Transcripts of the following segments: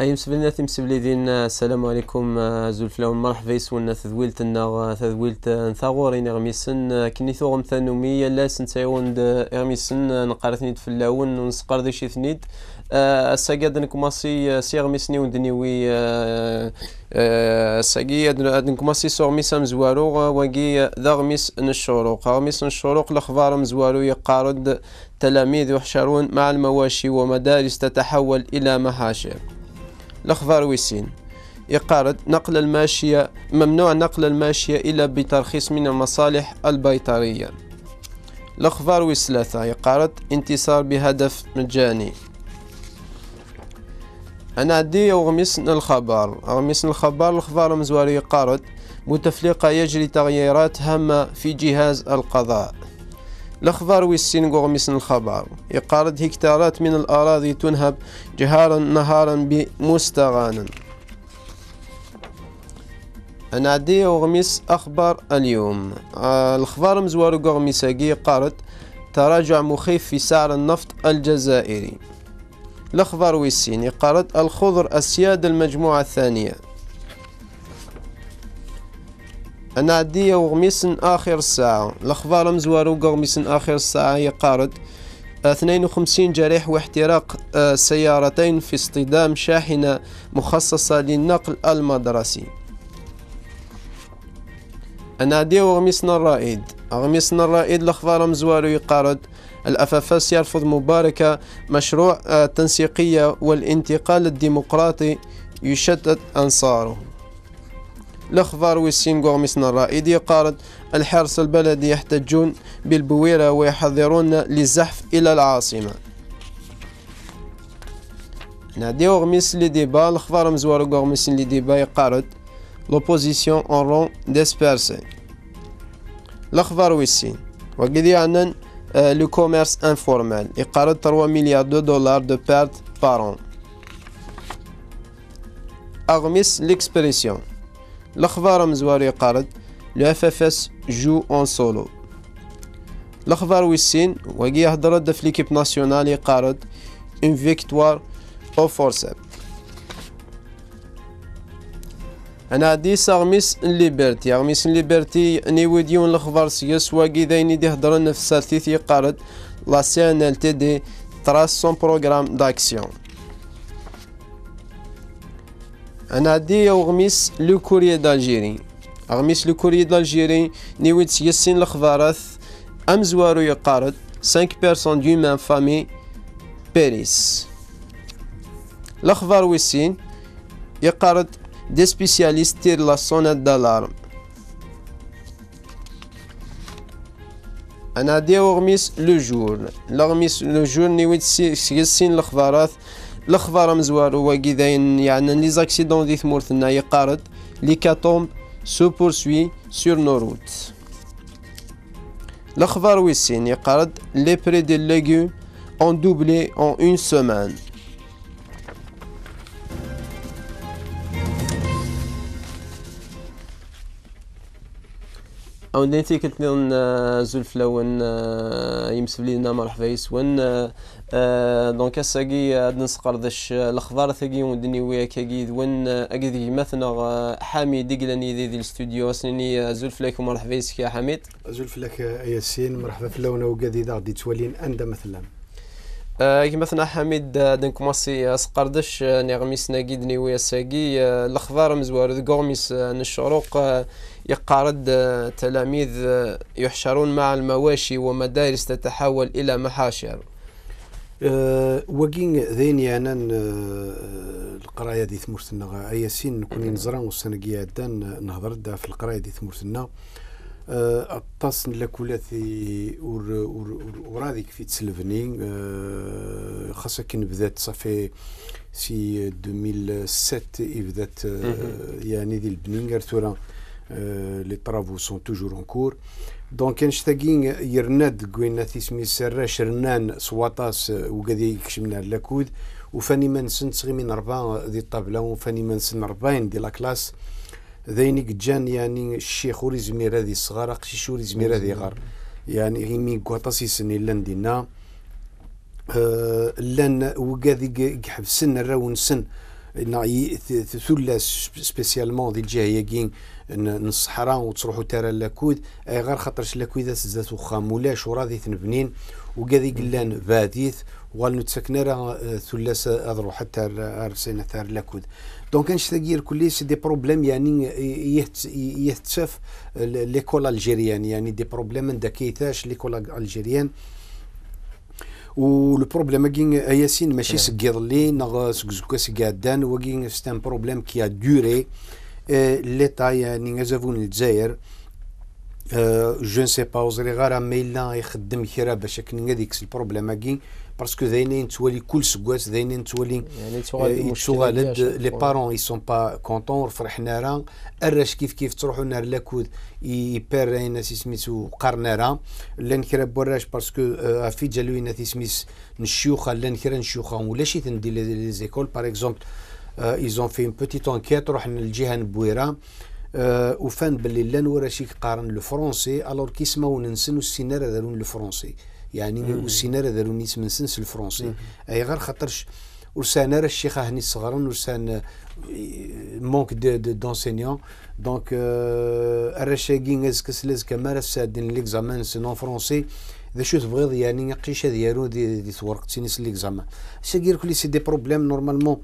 أي مسبلنا تمسبليدين السلام عليكم زلفلا مرحبا يسولنا تذويلت النا تذويلت نثاغورين غميسن كني ثوغم ثانومي لا سنتايون غميسن نقارثني تفلاون ونسقر ذي شي ثنيد. الساقي نكماسي سي غميسني وندنيوي الساقي نكماسي سو غميس مزوارو واقي ذا غميس نشروق غميس نشروق الأخبار مزوارو يقارد تلاميذ يحشرون مع المواشي ومدارس تتحول إلى محاشر الأخبار ويسين. يقارد نقل الماشية ممنوع نقل الماشية إلا بترخيص من المصالح البيطرية. الأخبار ويسلاثة يقارد انتصار بهدف مجاني. أنا عدي وغمسنا الخبر. غمسنا الخبر الأخبار مزواري يقارد بوتفليقة يجري تغييرات هامة في جهاز القضاء. الأخبار ويسين غوغميسن الخبر يقارد هكتارات من الأراضي تنهب جهارا نهارا بمستغانا. أنا عدي وغميس أخبار اليوم. آه الأخبار مزوار غوغميساقي قارد تراجع مخيف في سعر النفط الجزائري. الأخبار ويسين يقارد الخضر أسياد المجموعة الثانية. أنا عدية وغميسن آخر الساعة الأخبار مزوارو وغميسن آخر الساعة يقارد 52 جريح واحتراق آه، سيارتين في اصطدام شاحنة مخصصة للنقل المدرسي. أنا عدية وغميسنا الرائد. غميسنا الرائد الأخبار مزوارو يقارد الأفافاس يرفض مباركة مشروع آه، والانتقال الديمقراطي يشتت أنصاره. الأخبار ويسين غورميسنا الرائدي قالت الحرس البلدي يحتجون بالبويرة ويحذرون للزحف إلى العاصمة. نادي غميس لي ديبا الأخبار مزوار غورميس لي ديبا يقارد لوبوزيسيون اون رون ديسبيرسي الأخبار ويسين وقد يعنن لو كوميرس انفورمال. يقارد 3 مليار دو دولار دو بيرت بارون أغميس ليكسبريسيون. الاخبار مزواري قارد لو اف اف اس جو اون سولو الاخبار ويسين وقي هضرد في ليكيب ناسيونالي قارد اون فيكتوار أو فورسيب أنا عدي ساغميس ليبرتي اغميس ليبرتي نيوديون الاخبار سيس واقي دايني دي هضرن في سالتيثي قارد لا سي ان ال تي دي تراس سون بروغرام داكسيون أنا عدي غميس لو كوريي دالجيري غميس لو كوريي دالجيري نيويت الاخبارات أم زوارو يقارد 5 بيرسون دو مان فامي باريس الأخبار ويسين يقارد دي سبيسياليست تير لا سونات دالارم أنا دي غميس لو جور لا غميس لو جور نيويت سيسين الاخبارات الأخبار مزوار هو كيداين يعني لي زاكسيدون دي ثمورتنا يقارد لي كاتوم سو بورسوي سور نو روت. الأخبار ويسين يقارد لي بري دي ليغوم أون دوبلي أون أون سومان. أو نيتي كنت نون زولف لون يمسف لينا مرحبا يسون دونك أساقي اد نسقر داش الاخبار ثقي ودني ويا كاقي وين اقدي مثلا حامي دقلني ذي ذي الاستوديو سنيني زولف لك مرحبا يسك يا حميد. زولف لك ياسين مرحبا في اللون وقادي غادي تولين أندا مثلا. كي مثلا حميد دنك ماسي سقردش نغميس ناقيدني ويا ساقي الاخبار مزوار ذكوميس نشروق يقارد تلاميذ يحشرون مع المواشي ومدارس تتحول إلى محاشر. أه وكين ذيني أنا أه القراية دي ثمورتنا. اياسين نكون نزرا والسنة دان نهضر في القراية دي ثمورتنا. أه الطاس لكولاتي ور وراديك في تسلفني. أه خاصة كي بدات صافي سي 2007 بدات أه يعني ذي البنين تورا لي طرافو سون توجور اون كور دونك نشتاقين يرناد قوينا تيسمي سرا شرنان سواطاس وقادي يكشمنا لاكود وفاني ما نسن تغي من ربا دي الطابلة وفاني ما نسن ربعين دي لاكلاس ذيني جان يعني الشيخ وري زمير هذه الصغار قشيش وري زمير هذه غار يعني غيمي قواطاس يسني لأن دينا آه لأن وقادي يحبسن الراون سن ثلث سبيسيالمون ديال الجهه ياكين الصحراء وتروحوا ترى لاكود أي غير خاطرش لاكود زات وخام ولاش وراضي تنبنين وكادي قلان باديث نتسكن راه ثلاث اضرو حتى ارسينا ثار لاكود دونك نشتاقير كل سي دي بروبليم يعني يهتف ليكول الجيريان. يعني دي بروبليم كيتاش ليكول الجيريان. والبروبليم كين ياسين ماشي سكيض لي نغ سكزوكا سكادان وكين سي ان بروبليم كي ا دوري. ليتا يعني نزافون الجزائر جو نسي با وزري غير ميلا يخدم كرا باش كن هذيك البروبليم كين باسكو داينين تولي كل سكوات داينين تولي يعني تغالد لي بارون اي سون با كونتون فرحنا راه الراش كيف كيف تروحوا نار لاكود يبير ناس سميتو قرنارا لأن كرا براش باسكو في جالوي ناس سميت نشيوخا لأن كرا نشيوخا ولا شي تندي لي زيكول باغ اكزومبل ايزون في اون بوتيت انكيت رحنا للجهه نبويره وفان باللي لأن ورا شي قارن لو فرونسي الور كيسماو ننسن السينار دارون لو فرونسي يعني والسينارة داروا نيس من سنس الفرنسي اي غير خاطرش ورسان راه الشيخ هني صغرن ورسان مونك دو دونسينيون دونك الرشاقين ازكس لز كما سادين ليكزامان سي فرونسي اذا شو تبغيض يعني قيشه ديالو دي, دي ثورق تينيس ليكزامان شاكير كلي سي دي بروبليم نورمالمون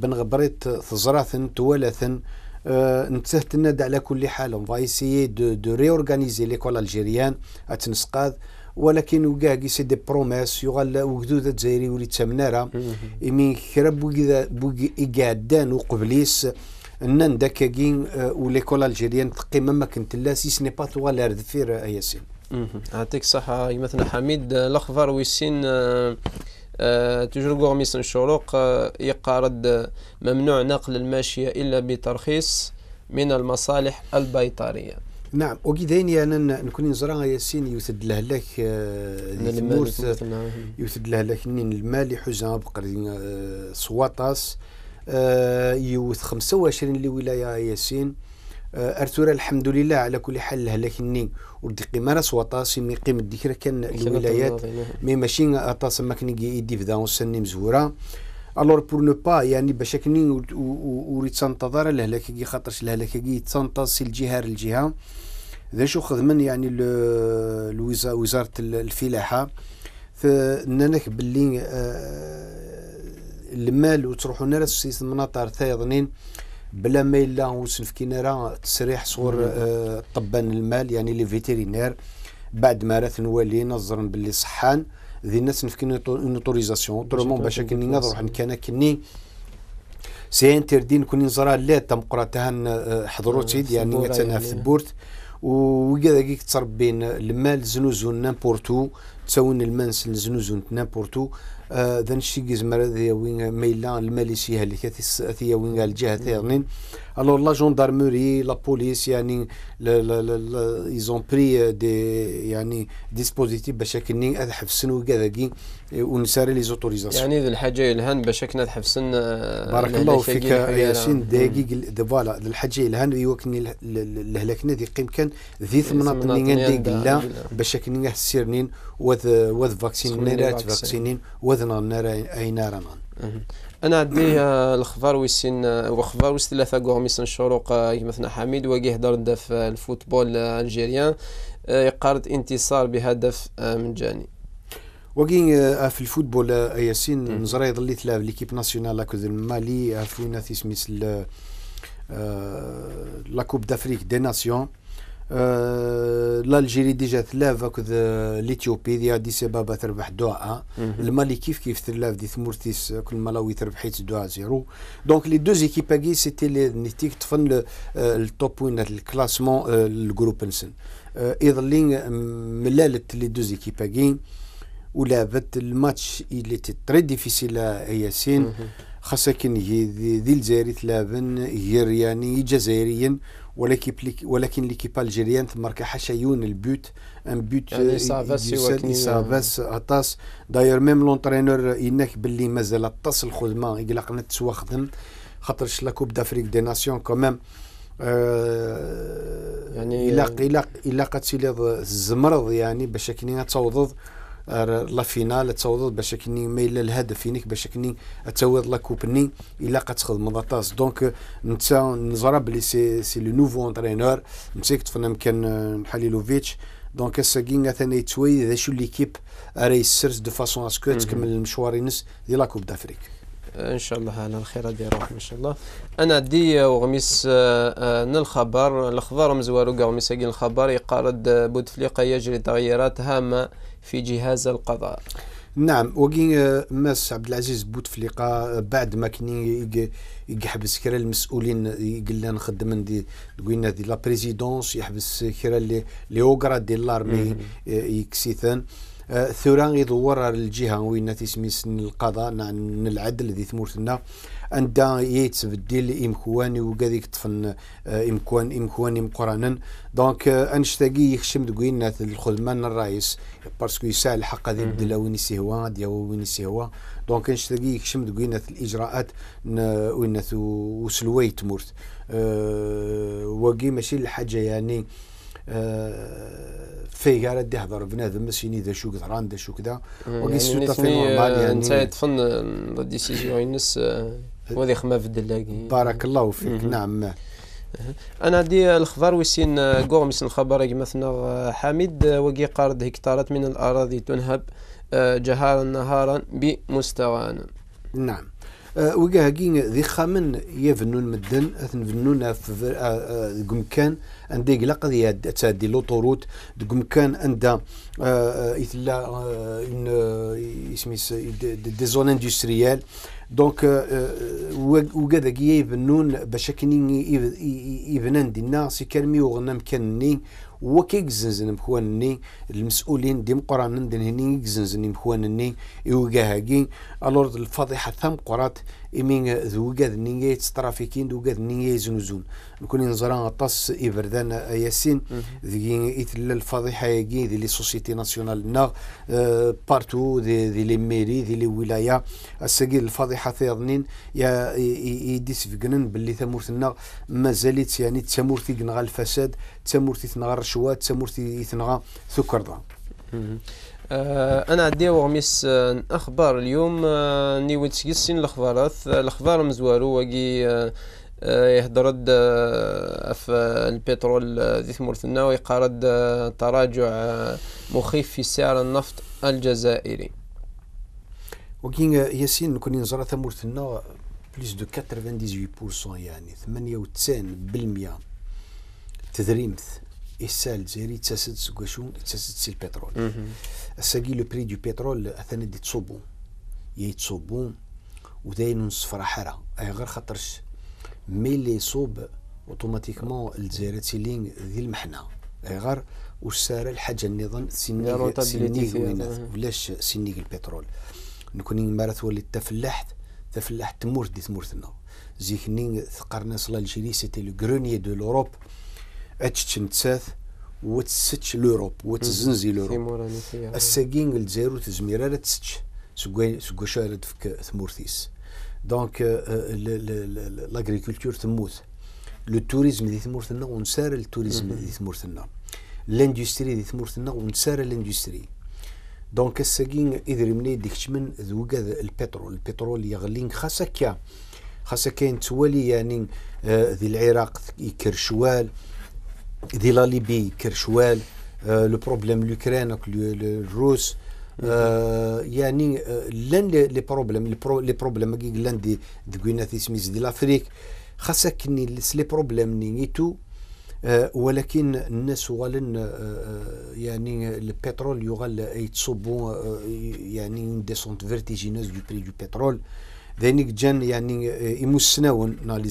بن غبريت تزراثن توالثن نتهت الناد على كل حال. اون فا ايسيي دو دو ريورغانيزي ليكول الجيريان اتنسقاد ولكن وكاع سي دي بروميس يغال وجدود تزايري ولي تمنارا إمي كرا بوكي بوكي إقعدان وقبليس. نان داكاكين وليكول الجيريان تقيم ما كنت لا سي سني با توغال ردفير ياسين. يعطيك الصحة. مثلا حميد الأخضر ويسين توجور غورميس شروق يقارد ممنوع نقل الماشية إلا بترخيص من المصالح البيطرية. نعم وكيداين أنا نكون نزرع ياسين يوثد له لك المورث يوثد له لك نين المال حزام بقرين آه، سواطاس آه، يوث 25 لولاية ياسين. آه، ارتورا الحمد لله على كل حال لهلاك نين ودي قيمة سواطاس مي قيم الذكر كان الولايات. مي ماشي اطاس ما كان يدي في داون سني مزورة. الور بور نو با يعني باش كني وريت تنتظر لهلاك خاطرش لهلاك تنتصل الجهة للجهه ذا شو خدمن يعني وزارة الفلاحة. فنانك باللي آه، المال وتروحوا نرى سيس المناطر ثايضنين. بلا ما إلا وسنفكينا راه تسريح صور آه، طبان المال يعني لي فيتيرينير بعد ما راه نولي نظرا باللي صحان ذي الناس اون اوتوريزاسيون اوترومون باش كني نروح كان كني. سي انتردين كوني نزرا لا تمقراتها آه، حضروا تيد يعني تنا في بورت. وكذا كيك تربين المال زنوزون نامبورتو تساون المنس زنوزون نامبورتو. ذا نشتي كيزمر ذي وين ميلا الماليسيه اللي كثي وين الجهة ثانين الوغ لا جوندارموري لا بوليس يعني ايزون بري دي يعني ديسبوزيتيف باش هذا حفسن وكذا ونساري لي زوتوريزاسيون يعني ذي الحاجة يلهان باش كنا حفسن بارك الله فيك ياسين دقيق فوالا الحاجة يلهان يوكني الهلاكنا ذي قيم كان ذي ثمنات نين دي باش كني سيرنين وذ وذ فاكسين نيرات فاكسينين وذ نار اي نار أنا عندي الخبار ويسين وخبار ويس ثلاثة غورميس شروق مثلا حميد وقيه هدر في الفوتبول الجيريان يقارد انتصار بهدف مجاني وكين في الفوتبول ياسين نزرا يظل تلعب ليكيب ناسيونال لاكوز المالي فوينا سميس لا كوب دافريك دي ناسيون. الجيري ديجا ثلاث هكذا ليثيوبي دي اديس بابا تربح دعاء. المالي كيف كيف ثلاث دي ثمورتيس كل ملاوي تربحيت دعاء زيرو. دونك لي دوز ايكيب اكي سيتي لي نيتيك تفن التوب وين الكلاسمون الجروب نسن يظلين ملالت لي دوز ايكيب اكي ولعبت الماتش اللي تري ديفيسيل ياسين خاصة كان ذي الجزائري تلعبن غير يعني جزائريا ولكن ليكيب الجيريان تماركا حشايون البوت ان بوت يعني سافاس اطاس داير ميم لونترينور ينك باللي مازال اطاس الخدمة يقلق تسوا خدم خاطرش لا كوب دافريك دي ناسيون كوميم. يعني إلى إلى إلى قد الزمرض يعني باش كني توضض لا فينال تصوض باش كني ما إلا الهدف فينيك باش كني تصوض لا كوبني إلا قد تخدم لاطاس دونك انت نزرا بلي سي سي لو نوفو انترينور مسكت فنا مكان حليلوفيتش. دونك الساكين ثاني يتوي ذا شو ليكيب راه يسرس دو فاسون أسكو تكمل المشوار ينس ديال لا كوب دافريك. إن شاء الله على الخير ديال روح إن شاء الله. أنا دي وغميس آه، آه، الخبر الاخبار مزوارو غميس الخبر يقارد بوتفليقة يجري تغييرات هامة في جهاز القضاء. نعم وكي آه، ماس عبد العزيز بوتفليقه بعد ما كني يحبس كرا المسؤولين يقول نخدم دي قلنا دي لا بريزيدونس يحبس كرا لي أوغرا ديال لارمي يكسيثن آه، ثوران يدور الجهه وين تسميس القضاء نعم العدل ذي ثمورتنا عندها يتبدل إمكواني وكذيك طفن آه، إمكوان إمكواني مقرانا دونك آه، أنشتاقي يخشم دقوينا الخدمان الرئيس باسكو يسال الحق هذه بدلا وين يسيهوا ديا وين يسيهوا دونك أنشتاقي يخشم دقوينا الإجراءات وين وسلوي تمورت أه وقي ماشي الحاجة يعني في قال دي هضر بنادم مسيني ذا شو كثران ذا شو كذا وقي سوتا في نورمال يعني انت تفن لا ديسيزيون ينس وذي خما في الدلاقي. بارك الله فيك نعم. أنا عندي الخبر ويسين قومس الخبر مثلا حميد وقي قارد هكتارات من الأراضي تنهب جهارا نهارا بمستوى نعم. وقا هكين ذي خامن يفنون مدن أثن فنون في كان عندي قلق ذي تادي لوطوروت كان عندها إثلا اسميس دي زون إندستريال. دونك وكذا يبنون باش كني يبنان دي الناس يكرمي وغنم كني وكي جزنزن مخوانني المسؤولين ديم قران دين هني جزنزن مخوانني يوغاهاكي الورد الفضيحة ثم قرات إمين ذوقاد نية ترافيكين ذوقاد نية زنوزون. نكون نزران طاس إبردان ياسين ذي إثل الفضيحة يجي ذي لي سوسيتي ناسيونال نا أه بارتو ذي ذي لي ميري ذي لي ولاية. السجل الفضيحة ثيضنين يا يديس فيقنن باللي ثمورتنا ما زالت يعني تمورتي نغا الفساد تمورتي تنغى الرشوات تمورتي تنغى ثكرضا آه، أنا عندي وغميس آه، أخبار اليوم آه، نيوت سين الأخبارات؟ الأخبار مزوارو وكي يهدرد في البترول ذي ثمورتنا ويقارد تراجع مخيف في سعر النفط الجزائري. وكين ياسين كوني نزرع ثمورتنا بليس دو 98% يعني 98% تدريمث السال زيري تساسد سكواشون تساسد سي البترول الساقي لو بري دو بترول اثنا دي تصوبو. يتصوبو وداين نصفر حرا أي غير خاطرش مي لي صوب أوتوماتيكمون الجزائر تيلين ذي المحنة. أي غير وش سار الحاجة النظام سينيك سينيك ولاش سينيك البترول نكون مرات ولي تفلحت تفلحت تمور دي تمورتنا زيكنين ثقرنا صلا الجيري سيتي لو غرونيي دو لوروب. أتش تنتساث وتسج لوروب وتزنزي لوروب. لا تسج. سكوا شارد في ثمورثيس دونك لاغريكولتور تموت. لو توريزم دي ثمورثنا ونسار التوريزم دي ثمورثنا لاندستري دي ثمورثنا ونسار لاندستري دونك الساقين إذا مني ديك من ذوقا البترول. البترول يغلين خاصة كا خاصة كاين توالي يعني ذي العراق يكرشوال دي لا ليبي كرشوال لو بروبليم لوكران الروس يعني لأن لي بروبليم لي بروبليم كي لأن دي دي سميز دي لافريك خاصة كني لي بروبليم نيتو ولكن الناس غالن يعني البترول يغال يتصبون يعني ديسونت فيرتيجينوز دو بري دو بترول ذلك جان يعني يمسناون لي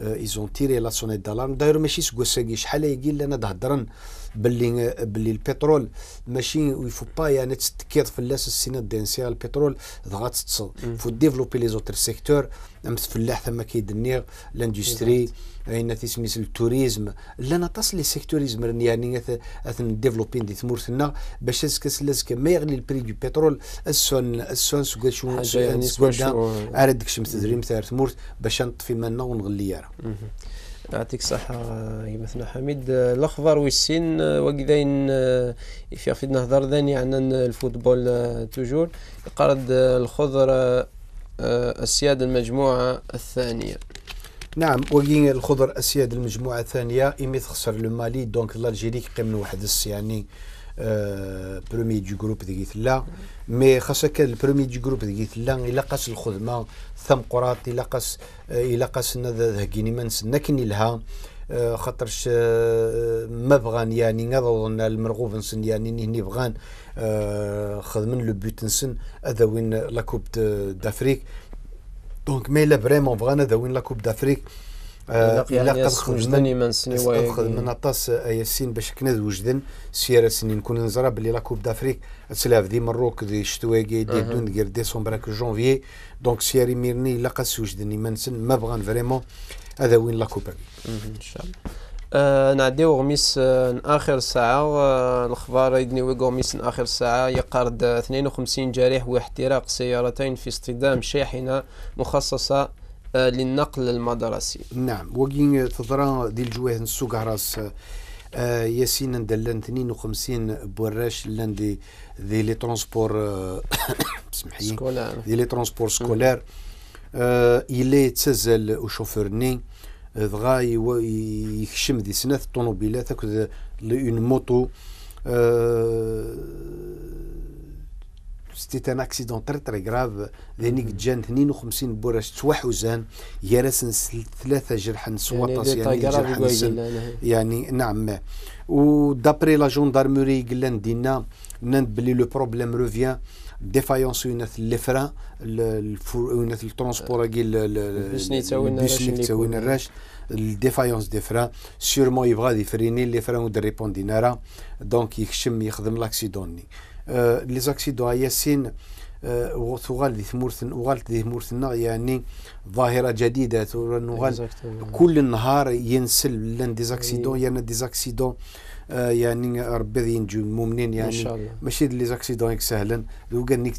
ايزون تيري لا سونيت دالارم داير ماشي سكوساكي شحال يجي لنا تهضرن باللي باللي البترول ماشي يفو با يعني تتكيض في اللاس السنة دينسيا البترول دغا تتصل. فو ديفلوبي لي زوتر سيكتور ام فلاح ثم كيدنيغ لاندستري أين تسميس التوريزم. لنا تصل لي سيكتوريزم يعني اثن ديفلوبين دي ثمورتنا باش اسكس لازك ما يغلي البري دو بترول. السون السون سكوال شو يعني سكوال ارد كشم تدريم ثار ثمورت باش نطفي منا ونغلي يعطيك الصحة مثلا حميد. الأخضر والسين وكذاين في في نهضر ذاني عن الفوتبول توجور. قرد الخضر السياد المجموعة الثانية. نعم وكين الخضر اسياد المجموعة الثانية ايمي تخسر لو مالي دونك الجيري قيم من واحد يعني برومي دو جروب ديك لا مي خاصك البرومي دو جروب ديك لا الا قاس الخدمه ثم قرات الا قاس الا قاس ذهكيني ما نسنا كني لها خاطرش ما بغان يعني نظن المرغوب نسن يعني ني بغان خدمن لو بوت نسن هذا وين لا كوب دافريك دونك مي لا فريمون بغانا هذا وين لا كوب دافريك إلا قد خرجنا من سني من أطاس ياسين باش كنا وجدن سيارة سنين نكون نزرا بلي لا كوب دافريك تسلاف دي مروك دي شتواكي دي دون غير ديسمبر هاك جونفي دونك سياري ميرني الا قد وجدني ما نسن ما بغان فريمون هذا وين لا كوب إن شاء الله. آه نعديو غميس آه آخر ساعة آه الأخبار يدني غميس آخر ساعة يقارد 52 جريح واحتراق سيارتين في اصطدام شاحنة مخصصة آه، للنقل المدرسي. نعم وكين تضرا ديال الجواه السوق عراس آه ياسين ندلن 52 بوراش لأن دي دي لي ترونسبور آه سمحي دي لي ترونسبور سكولير آه يلي تسزل وشوفرني دغا يكشم دي سنة الطوموبيلات هكذا اون موتو سيتي ان اكسيدون تري تري غراف ذينيك جان 52 بوراش توحوزان يارسن ثلاثة جرحا سواطاس يعني, يعني جرحا يعني نعم ودابري لا جوندارموري قلنا دينا نان بلي لو بروبليم روفيان ديفايونس لي فران وينات الترونسبور كي باش نيتساوينا الراش الديفايونس دي فران سيرمون يبغى يفريني لي فران ود ريبوندي نارا دونك يخشم يخدم لاكسيدوني لي زاكسيدون ياسين وثغال ذي ثمورث وغالت ذي ثمورثنا يعني ظاهرة جديدة كل النهار ينسل لأن ديزاكسيدون يعني ديزاكسيدون يعني ربي ينجو المؤمنين يعني. إن شاء الله. ماشي لي زاكسيدون سهلا وكان نيك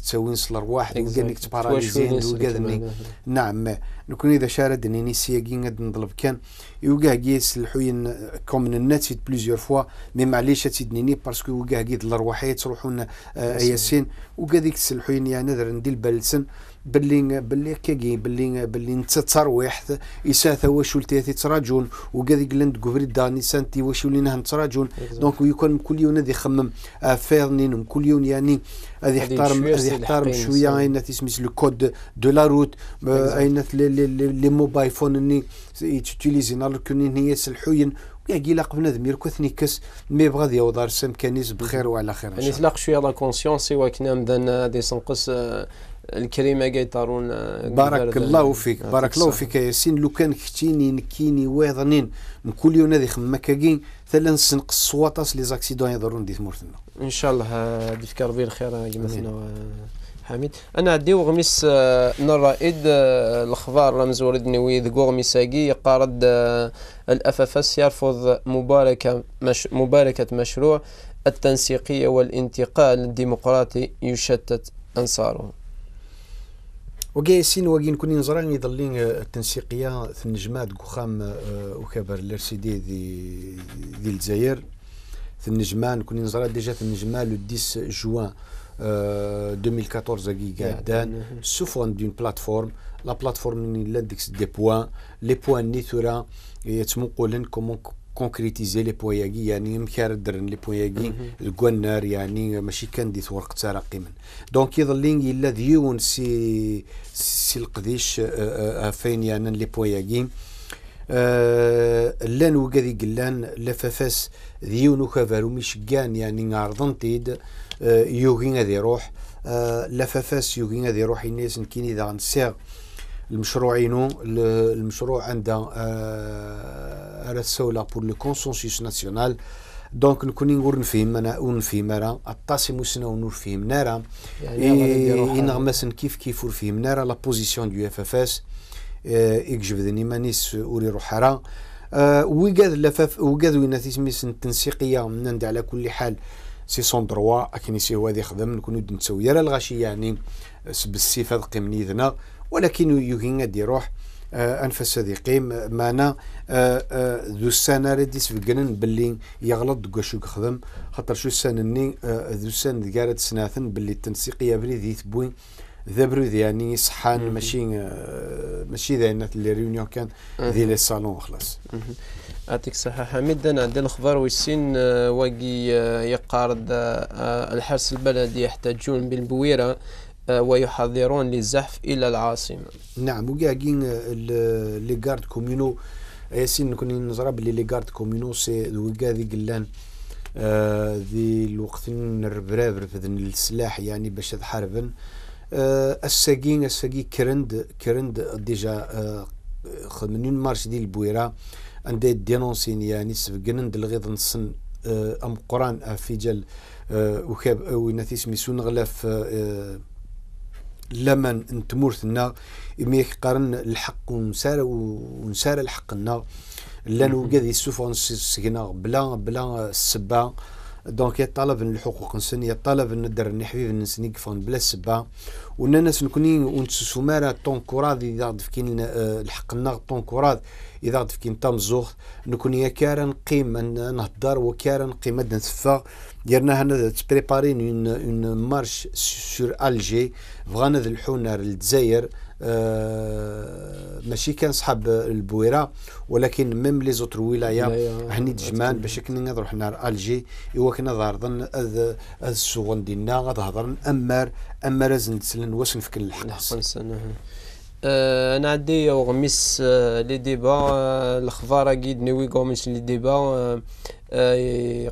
الارواح وكان نيك تباراليزين وكان نعم. نكون إذا شارد اني سياكين غاد نطلب كان. يوكا كيس الحوين كوم النات فيت بليزيور فوا. مي معليش تيدنيني باسكو وكا كيد الارواح تروحون ياسين. وكا ديك الحوين يعني ندير بالسن باللي باللي كاكي باللي باللي انت ترويح يساثا واش ولتي تراجون وكذا قلند كوفري داني سانتي واش ولينا نتراجون دونك يكون كل يوم هذي يخمم فيرنين كل يوم يعني هذي يحترم هذي يحترم شوية أين تسميس لو كود دو لا روت. أين لي موبايل فون اني تيتيليزي نهار كوني هي سلحوين كي لا قبل نادم يركث نيكس مي بغا دي يوضار سام كانيس بخير وعلى خير يعني تلاق شوية لا كونسيونس وكنا مدان دي سنقص الكريمة قيطارون بارك الله فيك بارك الله فيك ياسين. لو كان كتيني نكيني واضنين كل يوم هذه خما كاكين ثلا نسنق الصواطاس لي زاكسيدون يضرون دي ثمورتنا إن شاء الله دي فكر بير خير مثلا حميد. أنا عندي غميس نرائد الأخبار مزوردني ويذ غميساقي قارد الاف اف اس يرفض مباركة مش مباركة مشروع التنسيقية والانتقال الديمقراطي يشتت أنصاره. وقايسين وقين كوني نزران يضلين التنسيقية في النجمات قخام وكبر الارسيدي دي دي الجزائر. في النجمان كوني نزران ديجا في النجمان لو 10 جوان 2014 كي قاعدان سو فون دون بلاتفورم. لا بلاتفورم اللي لديكس دي بوان. لي بوان ني ثورا يتمقولن كومون كونكريتيزي لي بوياكي يعني مكار درن لي بوياكي الكوانار يعني ماشي كان ديت ورق تراقيما دونك يظلين الا ديون سي سي القديش فين يعني لي بوياكي لأن وكادي قلان لفافاس ديون وكافارو مش كان يعني عرضن تيد يوغي غادي يروح لفافاس يوغي غادي يروح الناس كيني ذا نسيغ المشروعين المشروع عندها رسولة بور لو كونسونسيس ناسيونال دونك نكون نقول نفهم أنا ونفهم أنا الطاسي موسنا ونور فهم نارا يعني ينغمس كيف كيف ورفهم نارا لا بوزيسيون دو اف اف اس يكجبدني مانيس اوري روحارا وقاد لفاف وقاد وين تسميس التنسيقيه نندى على كل حال سي سون دروا اكن سي هو يخدم نكونو نتسوي راه الغاشي يعني بالسيف هذا قيمني ذنا ولكن يوغين غادي يروح انفس هذه قيم معنا ذو السنة ردي سفقنن باللي يغلط دكا خدم خاطر شو السنة ني؟ ذو السنة قالت سناثن باللي التنسيقية بري ذي تبوين برود يعني صحان ماشي ماشي ذا اللي ريونيون كان ذي لي صالون خلاص. يعطيك الصحة. حميد أنا عندنا الأخبار ويسين واقي يقارد الحرس البلدي يحتاجون بالبويرة. ويحضرون للزحف إلى العاصمة. نعم وكاعين لي غارد كومينو ياسين نكون نزرى بلي لي غارد كومينو سي وكا ذي قلان. ذي الوقت نربراب رفدن السلاح يعني باش تحاربن الساقين الساقي كرند كرند ديجا خدمنين مارش ديال البويرة. عندي دينونسين يعني سفقنن دلغيض نصن أم قران في جل وكاب وين تسمي سون غلاف لمن انتمورتنا إمي قارن الحق ونسار ونسار الحقنا لأن وقاذي السوفا نسقنا بلا بلا السبا دونك يطالب الحقوق نسن يطالب ندر نحبيب نسنيك فان بلا السبا ونا ناس نكوني ونتسو مارا طون كوراد اذا دفكين الحق النغ طون كوراد اذا دفكين تام زوخ نكوني كارن قيم نهدر وكارن قيمة نتفا ديرنا هنا تبريبارين اون مارش سور الجي بغانا ذا الحونر للجزائر ماشي كان صحاب البويرة ولكن ميم لي زوتر ولاية هني تجمان باش كنا نروح نار الجي ايوا كنا ظهرنا هذا السوغن ديالنا غتهضر أمار أمار زن تسلن واش نفكر الحق أنا عندي غميس لي ديبا الأخبار أكيد نوي غوميس لي ديبا.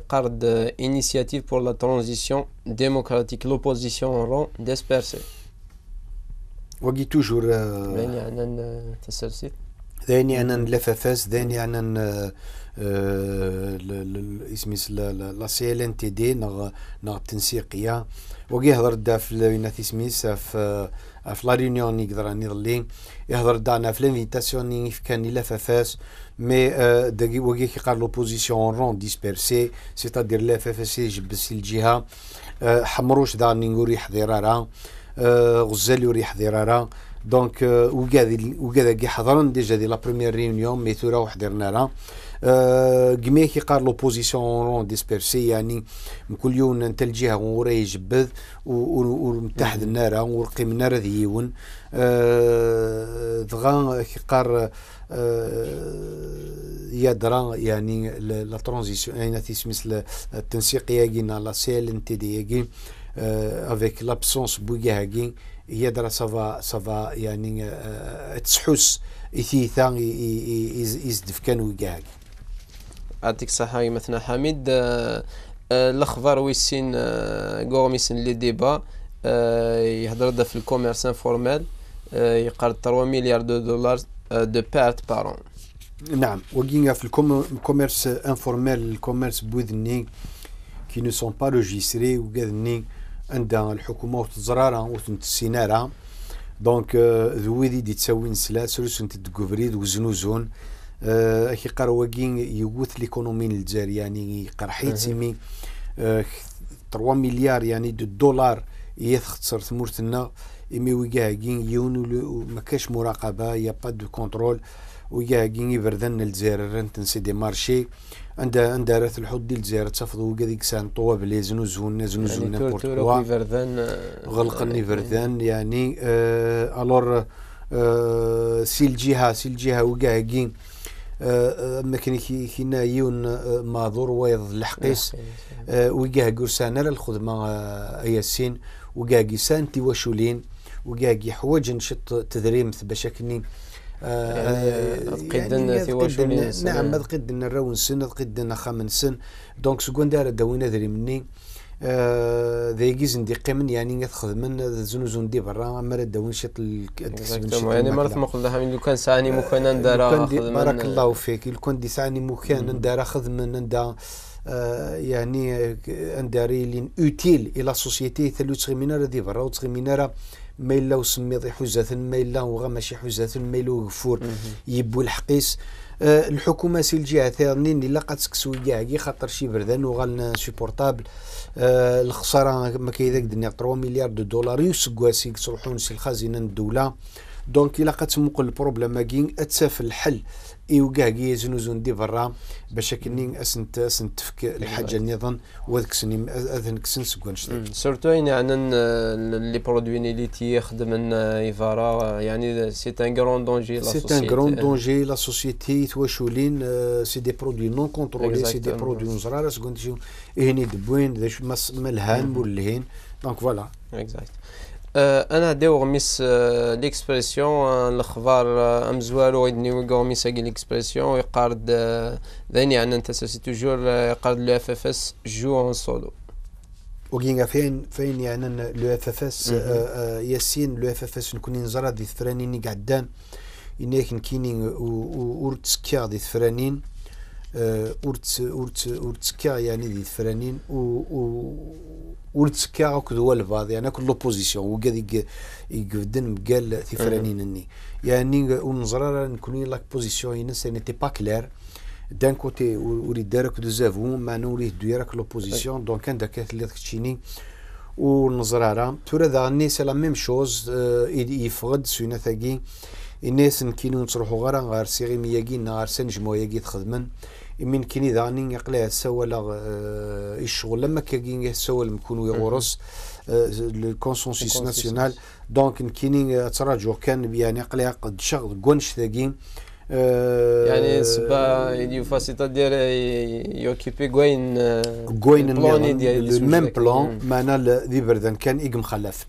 قرض انيسياتيف بور لا ترانزيسيون ديموكراتيك لوبوزيسيون رون ديسبيرسي وقي توجور ثاني عنا تسلسل. ثاني أنا لفافاس ثاني أنا اسمي لا سي إل إن تي دي نغ نغ التنسيقيه وقي هضر دا في يوناثي سميس في في لا ريونيون يقدر نظلي يهضر دانا في لانفيتاسيون كان لا فافاس مي داكي وقي كيقال لوبوزيسيون رون ديسبيرسي سيتادير لا فافاس يجبس الجهة. حمروش دا نيغوري حضيرارا غزالي وري حضيرارا دونك وكذا كي حضرن ديجا دي لا بروميير ريونيون مي ثورا وحضرنا راه كما كيقال لوبوزيسيون رون ديسبيرسي يعني من كل يوم أنت الجهة وراه يجبد ومتحد النار ورقيم النار ديون دغا كيقار يدرا يعني لا ترانزيسيون يعني تسميس التنسيقيه كينا لا سي ال ان تي دي افيك لابسونس بوكاهاكي يدرا سافا سافا يعني تسحس إثيثا يزدف كان ويكاهاكي يعطيك الصحة مثلا حميد. الأخبار ويسين غورميسن لي ديبا يهضر في الكوميرس انفورمال يقارب 3 مليار دو دولار دو بارت بارون نعم وقينا في الكوميرس انفورمال الكوميرس بوذني كي نو سون با لوجيستري وكذني عندها الحكومة وتزرارها وتنتسينارها. دونك ذويدي دي تسوي نسلا سلوس انت تكوفريد وزنوزون كي قرواكين يوث ليكونومي الجزائر يعني قرحيت سيمي 3 مليار يعني دو دولار يختصر ثمورتنا. إمي ويكاهكين يون ما كاش مراقبة يا با دو كونترول. ويكاهكين يبردن الجزائر رنتن سي دي مارشي. عندها عندها راه الحوض ديال الجزائر تفضوا كذيك سان طوا بلي زنو زون زنو زون نيبورت كوا غلق النيفردان يعني آه الور آه سي الجهه سي الجهه وكاهكين ما كان كينا يون ماضور ويض الحقيس وكاه قرسان على الخدمة ياسين وكاكي سانتي وشولين وكاكي حواج نشط تدريم باش كني قدن في وشولين نعم قدن الرون سن قدن خامن سن. دونك سكون دار داوينا دري مني. ذا يجيز ندي قيمن يعني تخدمن زنوزون دي برا. أما داون شيط يعني مرات ما قلنا لو كان ساني مكان ندار بارك الله فيك. لو كان دي ساني مكان ندار خدم ندار يعني انداري لين اوتيل إلى سوسيتي ثلو تغيمينا دي برا وتغيمينا ما الا وسميض حزة ما الا وغا ماشي حزة ما الا غفور. يبو الحقيس. الحكومة سي الجهة ثانيين الا قد تسكسو كاع خاطر شي بردان وغالنا سوبورتابل آه الخسارة ما كاين ذاك الدنيا 3 مليار دو دولار. يسقوا سي تروحون سي الخزينه الدولة. دونك إلا قد البروبليم كين أتساف الحل. ايوكا كي زنوزون دي برا باش كني اسنت اسنت تفك الحاجة نظن وذاك سني أذن كسن سكون سورتو يعني لي برودوي اللي تيخدم إيفارا يعني سي ان غران دونجي لا سي ان غران دونجي لا سوسيتي تواشولين سي دي برودوي نون كونترولي سي دي برودوي نزرار سكون هني دبوين ملهان مولهين دونك فوالا اكزاكت أنا ديو غميس ليكسبرسيون الأخبار امزوالو غيدني ويقو غميس هاكي ليكسبرسيون يقارد ذاني عن أنت سي توجور يقارد لو إف إف إس جو أون سولو. وكينغا فين فين يعني لو إف إف إس ياسين لو إف إف إس نكون نزرا دي ثفرانين قعدان. إنك نكيني ورتسكيا دي ثفرانين ورت ورت ورتسكيا يعني دي ثفرانين و ورتسكا هاك هو البعض يعني كل لوبوزيسيون وقاد يقدن قال تفرانين يعني ونزرا نكون لاك بوزيسيون ينس نيتي با كلير دان كوتي وريد دارك دو زافون معنا وريد دويرك لوبوزيسيون دونك كان داك اللي تشيني ونزرارا تورا ذا ني سي لا ميم شوز يفقد سوينا ثاقي الناس نكينو نصرحو غارا غار سيغي مياكي غار سنجمو ياكي تخدمن من كيني داني يقلع سوالا الشغل لما كاين سوال مكون يغرس الكونسونسيس ناسيونال دونك كيني تراجع كان يعني قلع قد شغل كونش ثاقين يعني سبا يديو فاسيتا ديال يوكيبي كوين كوين ديال ميم بلان معنا ذي بردان كان إيق مخلف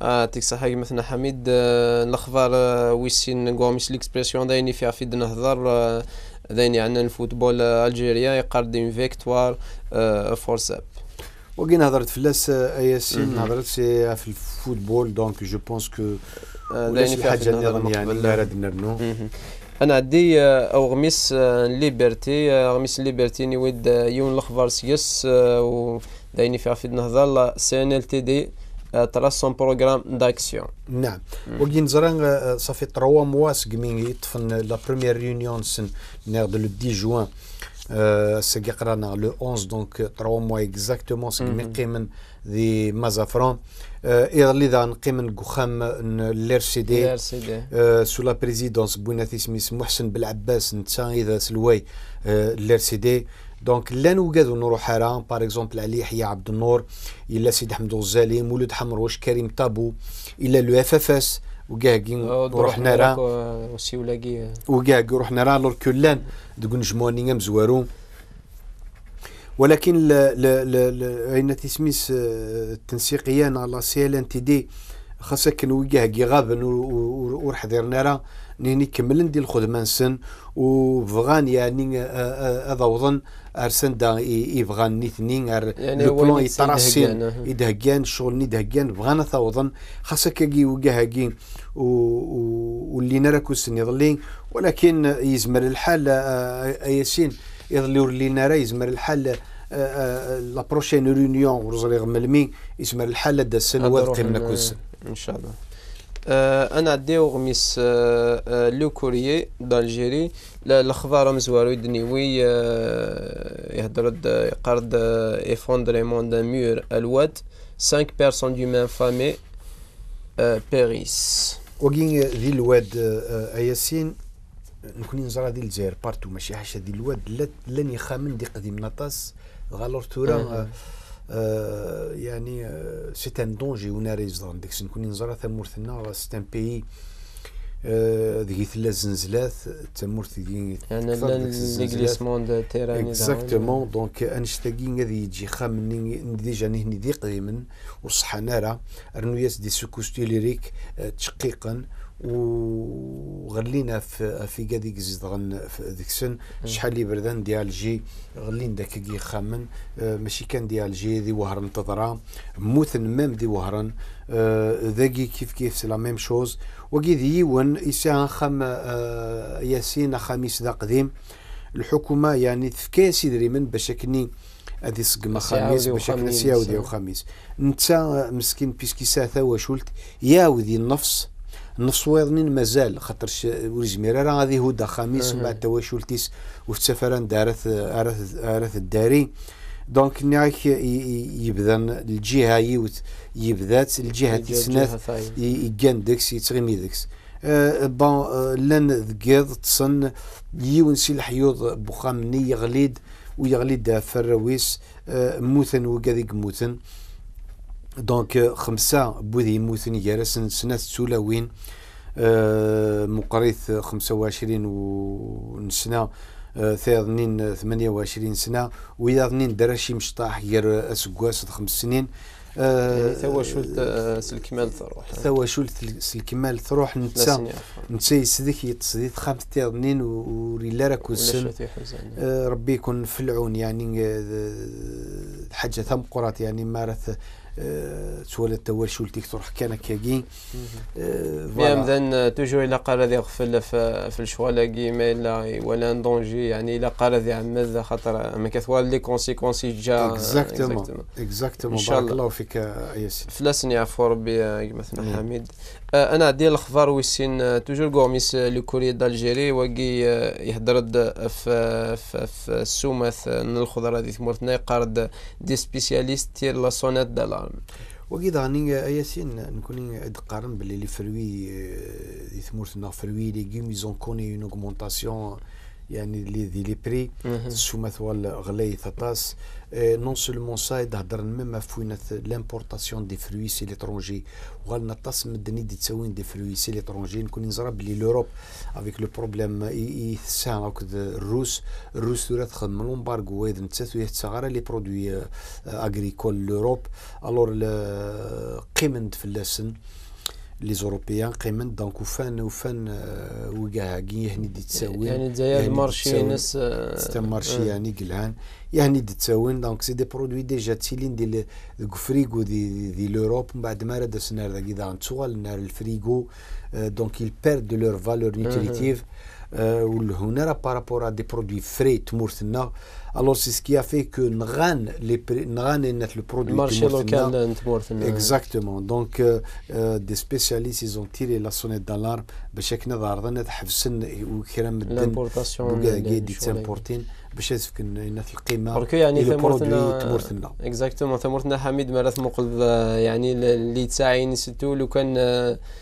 يعطيك الصحة مثلا حميد الأخبار ويسين كوميس ليكسبرسيون دايني فيها في نهضر ذين يعني الفوتبول الجيريا اون فيكتوار فورساب وكاين هضرت فلاس ياسين هضرت في الفوتبول دونك جو بونس كو ذين حاجة يعني لا راد نرنو أنا عندي أو غميس ليبرتي غميس ليبرتي نيود يون الأخبار سيس ودايني فيها في النهضة سي إن إل تي دي. ترى سون بروغرام داكسيون. نعم. وكين زران صافي تروا مواس كمين يطفن لا بروميير ريونيون سن نير دو لو 10 جوان. سكي قرانا لو 11 دونك تروا موا اكزاكتومون سكي قيمن ذي مازافرون. اللي ذا نقيمن قخام لير سي دي سو لا بريزيدونس بوينات سميس محسن بالعباس نتا إذا سلوي لير سي دي دونك لا نوجدوا نروح حرام بار اكزومبل علي يحيى عبد النور إلا سيد احمد الغزالي مولود حمروش كريم طابو إلا لو اف اف اس وكاكين رحنا راه وسيولاكي وكاك رحنا راه لور كلان دوك نجموني مزوارو ولكن اين تسميس التنسيقيه لا سي إل إن تي دي خاصة كان ويجاه غابن ورحضرنا راه نيني كملن دي الخدمة نسن وفغان يعني هذا وظن أرسن دا يبغان نيثنين أر يعني لو بلون يتراسين يدهجان شغل ندهجان بغانا ثوضن خاصة كي كي واللي نرى كوسن يظلين ولكن يزمر الحال ياسين يظلي ورلي نرى يزمر الحال لا بروشين ريونيون ورزري غملمي يزمر الحال دا السنوات قيمنا كوسن إن شاء الله. آه، أنا عديو غميس آه، آه، لو كوريي دالجيري. الأخبار مزوارو دنيوي يهدر يقرد افوندريمون دا مور الواد. 5 بيرسون دو مين فامي باريس وكين ذي الواد اياسين نكون نزرا دي الجزائر بارتو ماشي حاجة دي الواد. لن يخامن دي قديم نطاس. غالور تورا آه، يعني سي ان دونجي ونا ريزدون ديك نكون نزرا ثمورتنا سي ان بيي ذي ثلا زنزلات تمورت ذي يعني ليغليسمون دو تيران اكزاكتومون دونك انشتاقي غادي يجي خامني ديجا نهني ذي قديما وصحنا راه ارنو ياس دي سوكوستيليريك تشقيقا وغلينا في في قادي زيدغن في ذيك السن شحال اللي بردان ديال جي غلين داك كي خامن. آه، ماشي كان ديال جي ذي وهرن تضرا. موثن ميم ذي وهرن آه، ذاكي كيف كيف سي لا ميم شوز. وكي ذي ون يسا خام آه، ياسين خميس ذا قديم. الحكومة يعني تفكاسي دريمن باش كني هذه سقما خميس باش سياودي وخميس نتا مسكين بيسكي ساثا وشولت ياودي النفس نفس ويضنين مازال خاطر وريزمير راه غادي هودا خميس من بعد تواشلتيس وفي سفران دارت ارث ارث الداري. دونك نياك يبدا الجهة يوت يبدات الجهة تسنات يجان ديكس يتغمي ديكس أه بون أه لأن ذكيض تصن يون سي الحيوض بخامني يغليد ويغليد فرويس أه موثن وكذيك موثن. دونك خمسة بوذي موثن يارسن سنة سولاوين أه مقريث خمسة وعشرين ونسنة ثاظنين ثمانية وعشرين سنة. وإذا ظنين دراشي مشطاح غير أسقواس خمس سنين يعني ثوا شولت سلكمال ثروح. ثوا شولت سلكمال ثروح. نتسا نتسا يسدك يتصديت خمس تاظنين وريلا راك السن ربي يكون في العون يعني حاجة ثم قرات يعني مارث تولد توا شولتيك تروح كان كاكي بيان ذن توجو إلى قال ذي غفل في الشغل كيما الا ولا دونجي يعني إلى قال ذي عمد خاطر ما كثوال لي كونسيكونسي جا اكزاكتومون اكزاكتومون بارك الله. فيك ياسين. فلاسني عفو ربي مثلا حميد. أنا عندي الأخبار ويسين توجور كوميس لو كوري دالجيري وكي يهدرد في في, في السومث الخضره دي ثمورتنا يقارد دي سبيسياليست تير لا سونات دالارم وكيد غاني ياسين نكون قارن باللي لي فروي دي ثمورتنا فروي لي كيم ايزون كوني اون اوغمونطاسيون يعني لي دي لي بري السومث ولا غلي ثطاس نون سولمون سا يهضر ميم فوين لامبورطاسيون دي فروي سي ليترونجي وغالنا طاس مدني دي تساوين دي فروي سي ليترونجي نكون نزرى بلي لوروب افيك لو بروبليم يثسا هاكد الروس الروس ثورا تخدم لومبارغو ويد نتسات ويثسا غير لي برودوي اغريكول لوروب الور قيمند في اللسن لي زوروبيان قيمن دونك وفان وفان وكاع هني دي تساوين يعني دزاير مارشي ناس ستا مارشي يعني قلعان يعني دي تساوين دونك سي دي برودوي ديجا تسيلين دي الفريغو دي دي لوروب من بعد ما راد سنار ذاك اذا نتوال نار الفريغو دونك يل بيرد دو لور فالور نيوتريتيف هنا بارابور دي برودوي فري تمورثنا Alors c'est ce qui a fait que Nran, les Nran est le produit le marché local Exactement. Donc euh, euh, des spécialistes ils ont tiré la sonnette d'alarme. باش نظهر ظن حفسن وكرام الدن لامبورطاسيون دي تامبورتين باش يسفك القيمة بركو يعني ثمورتنا تمورتنا اكزاكتومون ثمورتنا حميد مرات مقل يعني اللي تساعين ستو لو كان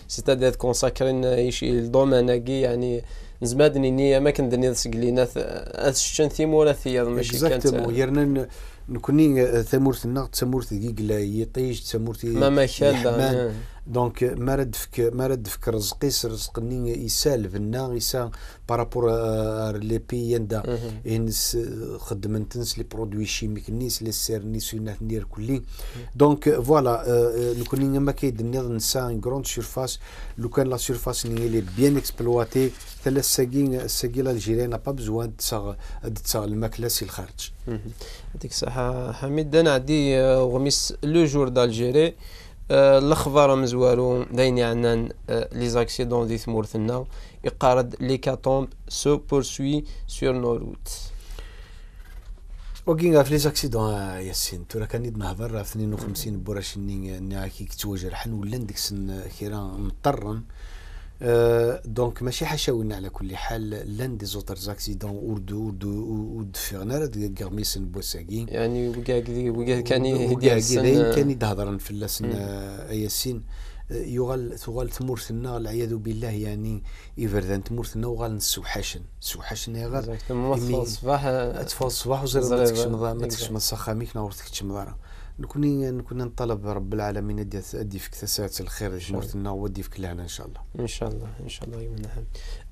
سيتادير كونساكرين يشي الدومين يعني نزمادني نية ما كندني سقلينا اثشن ثيمورا ثيض ماشي كانت يرنا نكوني ثمورتنا ثمورت ذيك لا يطيج ثمورتي ما ما كان دونك ما رد فك ما رد فك رزقيس رزقني يسال فينا يسال بارابور لي بي يندا انس خدمت نس لي برودوي شيميك نيس لي سير نيس ندير كلي دونك فوالا نكوني ما كيدني نسا ان غروند سيرفاس لو كان لا سيرفاس ني لي بيان اكسبلواتي ثلاث ساكين الساكيلا الجيران با بزوان تساغ تساغ الماكله سي الخارج يعطيك الصحة حميد أنا عندي غميس لو جور دالجيري الأخبار مزوارو داين عنان لي زاكسيدون دي ثمورتنا يقارد لي كاتومب سو بورسوي سور نو روت وكينغا في لي زاكسيدون ياسين تورا كان نهضر 52 بوراش ني ناكي كتواجرحن ولا نديك سن كيرا مضطرن دونك ماشي حشاوينا على كل حال لأن دي زوتر زاكسيدون اوردو اوردو ود فيغنار غرميسن بوساكين يعني وكا وكا كان يدير كان يدهضرن في اللسن ياسين. يغال ثغال تمورثنا العياذ بالله يعني يفردان تمورثنا وغال نسوحاشن سوحاشن يا غال. الصباح تفضل الصباح وزير ما تكش ما تسخاميك نور تكش مضارة نكوني نكون نطلب رب العالمين أدي فيك تساعد الخير جمهورتنا ودي فيك لهنا إن شاء الله. إن شاء الله إن شاء الله يمنى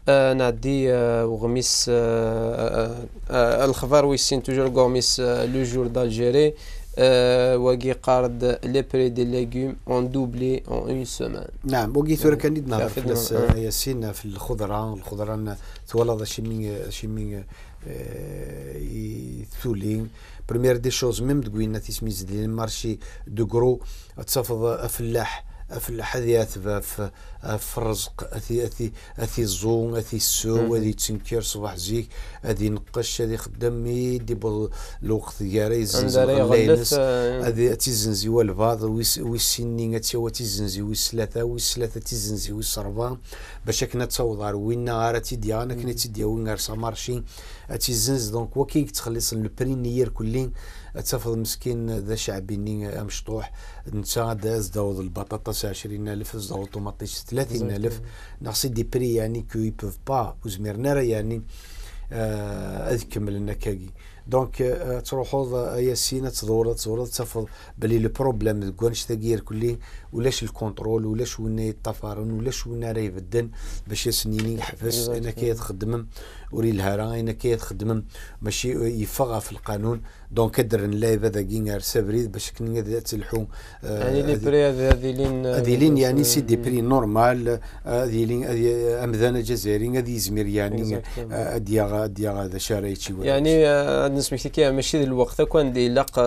آه نعدي آه وغميس آه آه الخبر ويسين توجور غوميس لو جور دالجيري وكي قارد لي بري دي ليغوم اون دوبلي اون اون سيمان نعم وكي ثورا كان نهضر في ياسين في الخضرة الخضرة تولد شي شي ثولين بريمير دي شوز ميم تقوينا تسميز دي المارشي دو غرو تصفض فلاح فلاح هذه في في الرزق اثي اثي أثي الزون أثي السو هذي تسنكير صباح زيك. هذي نقش هذي خدام يدي الوقت ديالها يزنزي اللينس هذي تيزنزي والبعض ويسيني تيوا تيزنزي ويس ثلاثة ويس ثلاثة تيزنزي ويس باش كنا تصوض وين غارة تيديا أنا كنا تيديا وين غير سامارشي. تيزنز دونك وكي تخلص البري نير كلين. تفض مسكين ذا شعبيني مشطوح نتا داز داوض البطاطا 20000 داوض الطوماطيش 30000 ناقصي دي بري يعني كو يبوف با. وزميرنا يعني آه أذ كمل كاكي. دونك آه، تروحوا آه، ياسين تدور تدور تفض بلي لو بروبليم كوانش تاكير كلي ولاش الكونترول ولاش وين يطفرن ولاش وين راه يبدل. باش يسنيني يحبس أنا كي تخدم وري الهرا أنا كي تخدم ماشي يفغى في القانون. دونك كدر هذا كينغار سابريد باش كنا تلحو آه، يعني لي بري هذه لين هذه لين يعني سي دي بري نورمال هذه لين امذان جزائري هذه زمير يعني دياغا دياغا هذا شرايتشي يعني نسمح لك ماشي الوقت. كان دي لق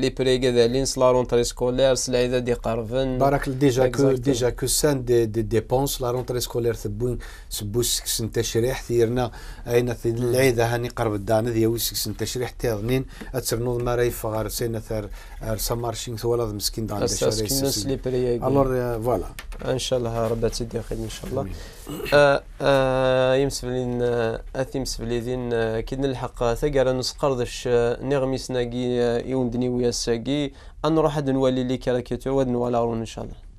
لي بري كذا لين سلا رونتري سكولير سلا دي قرفن. بارك ديجا كو ديجا كو سان دي, دي ديبونس لا رونتري سكولير ثبون سبو سكسن تشريح ثيرنا أين العيدة هاني قرب الدانا ذي سكسن تشريح تيرنين اترنوض ما راي فغار سينا ثار سامارشين ولا مسكين دان دي ألور فوالا. ان شاء الله ربي تسدي خير إن شاء الله. آه آه يمسفلين آه اثي مسفليدين آه كي نلحق ثقر نسقردش نغميس ناقي يوندني ويا ساقي. أن نروح نولي لي كراكيتو ود نوالا إن شاء الله.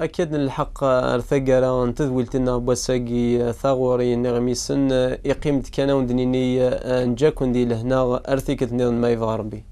أكيد الحق ارثقرا تذولتنا بوساقي ثاغوري نغميسن إقيمت كان وندنيني نجاكون دي لهنا ارثيكت نيرن ما يفغربي